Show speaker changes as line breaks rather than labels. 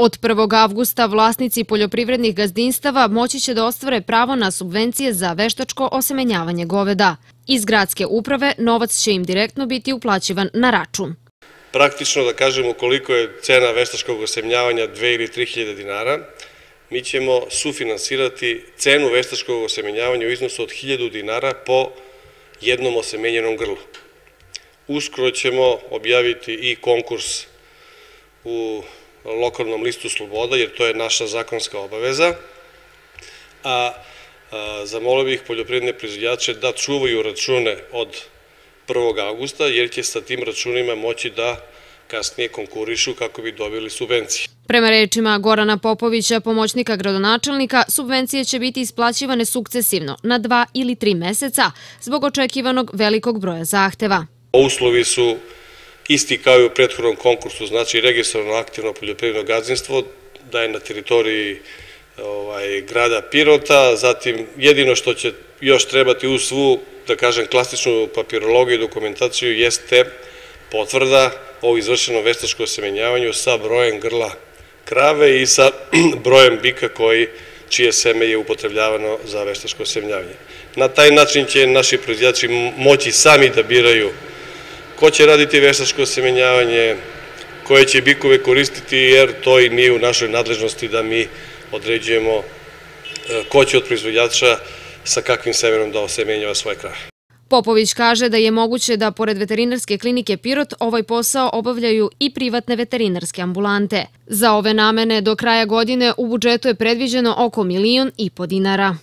Od 1. avgusta vlasnici poljoprivrednih gazdinstava moći će da ostvare pravo na subvencije za veštačko osemenjavanje goveda. Iz gradske uprave novac će im direktno biti uplaćivan na račun.
Praktično da kažemo koliko je cena veštačkog osemljavanja 2 ili 3 hiljada dinara, mi ćemo sufinansirati cenu veštačkog osemenjavanja u iznosu od 1000 dinara po jednom osemenjenom grlu. Uskoro ćemo objaviti i konkurs u lokalnom listu Sloboda, jer to je naša zakonska obaveza, a zamolio bih poljoprivredne proizvodjače da čuvaju račune od 1. augusta, jer će sa tim računima moći da kasnije konkurišu kako bi dobili subvencije.
Prema rečima Gorana Popovića, pomoćnika gradonačelnika, subvencije će biti isplaćivane sukcesivno na dva ili tri meseca zbog očekivanog velikog broja zahteva.
Uslovi su isti kao i u prethodnom konkursu, znači registrovano aktivno poljoprivredno gazdinstvo, da je na teritoriji ovaj, grada Pirota, zatim jedino što će još trebati u svu, da kažem, klasičnu papirologiju i dokumentaciju jeste potvrda o izvršenom veštačkom semenjavanju sa brojem grla krave i sa brojem bika koji čije seme je upotrebljavano za veštačko semenjavanje. Na taj način će naši proizvodjači moći sami da biraju ko će raditi veštačko semenjavanje, koje će bikove koristiti, jer to i nije u našoj nadležnosti da mi određujemo e, ko će od proizvodjača sa kakvim semenom da osemenjava svoje krave.
Popović kaže da je moguće da pored veterinarske klinike Pirot ovaj posao obavljaju i privatne veterinarske ambulante. Za ove namene do kraja godine u budžetu je predviđeno oko milion i po dinara.